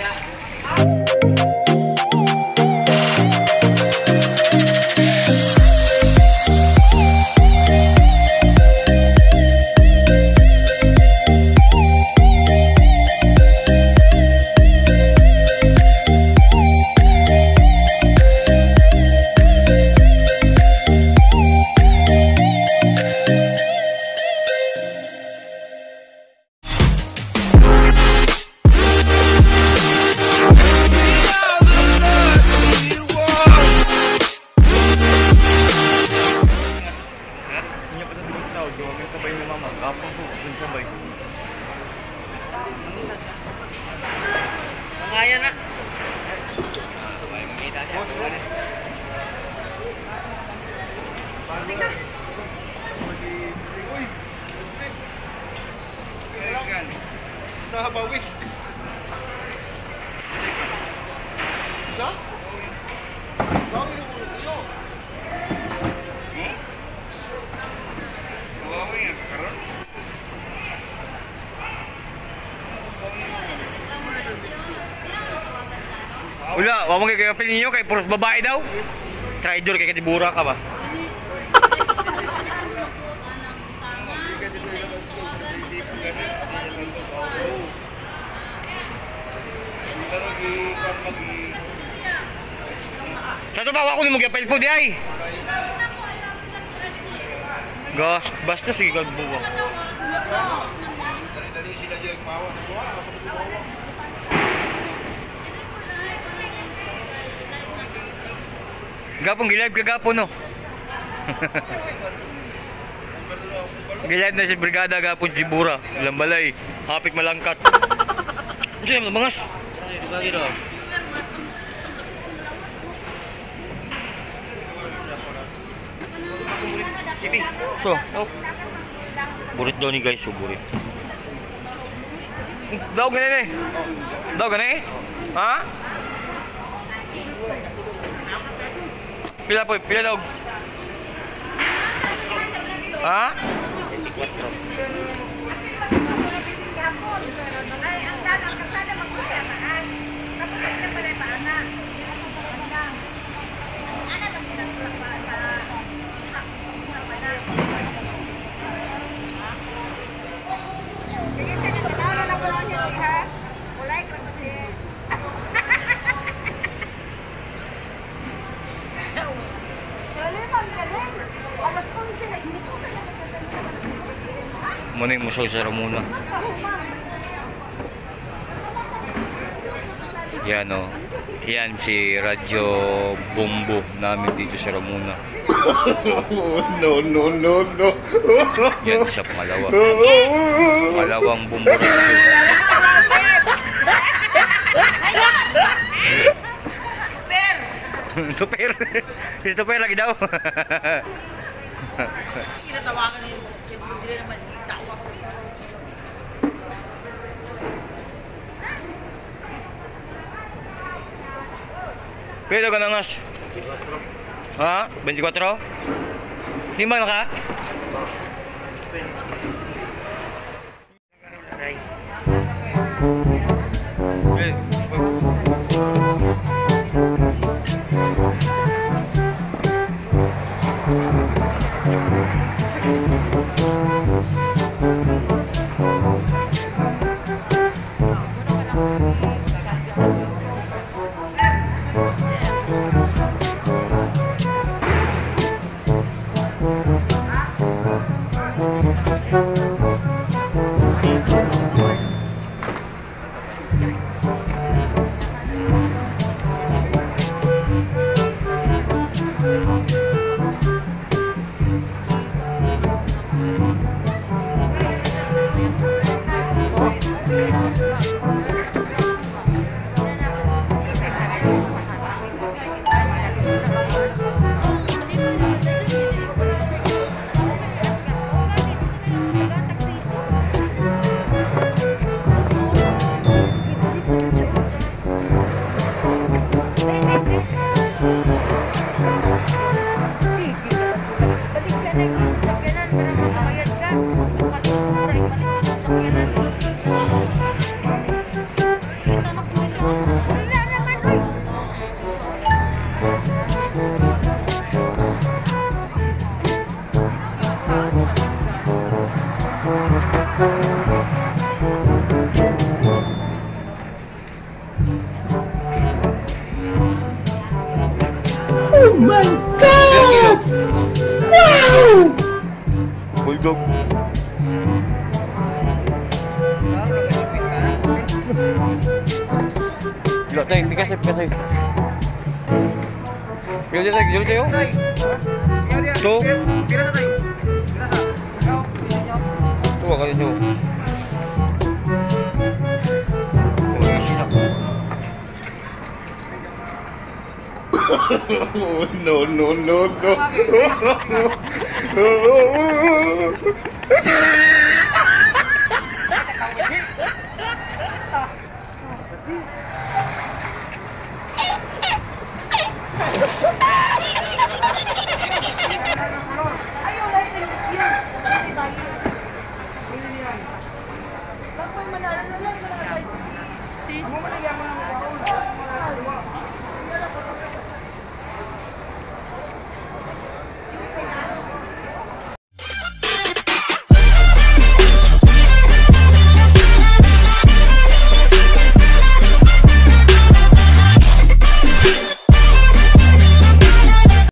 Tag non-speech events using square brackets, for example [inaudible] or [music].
Yeah. Kaya na. Sa bawi. Sa? Bawi yung ulo ko. Bawi nga karon. Wala, wawang kay kapil ninyo kay puros babae daw. Traidor kay katibura ka ba? Sa to ba ako ni mo gapil po di ay. Gas, basta sige kag buwa. dali-dali sila diyan mawa sa buwa sa buwa. Gapong gilive kagapon no. [laughs] Gilive na si brigada gapon si Bura, lambalay, hapik malangkat. Ano siya mangas? Bagi dong. Sige. So, oh. Burit daw ni guys, so burit. Daw ganun eh. Daw ganun eh. Ha? Pila, pues, pila. ¿Ah? 24. Muna yung musol sa Ramona. Yan o. Yan si Radyo Bombo namin dito sa Ramona. [laughs] No no no no. Yan siya pangalawa. Pangalawang Bombo Radyo. Tuper! Si Tuper lagi daw. Kinatawagan ni Pwede ka na 24. Ha? 24? Timbang na ka? Kilo? Wow! Bulldog. Gila tayo, bigas tayo, bigas tayo. Gila tayo, gila tayo. So, tuwa kayo nyo. Oh, [laughs] no, no, no, no. Ayaw, light na yung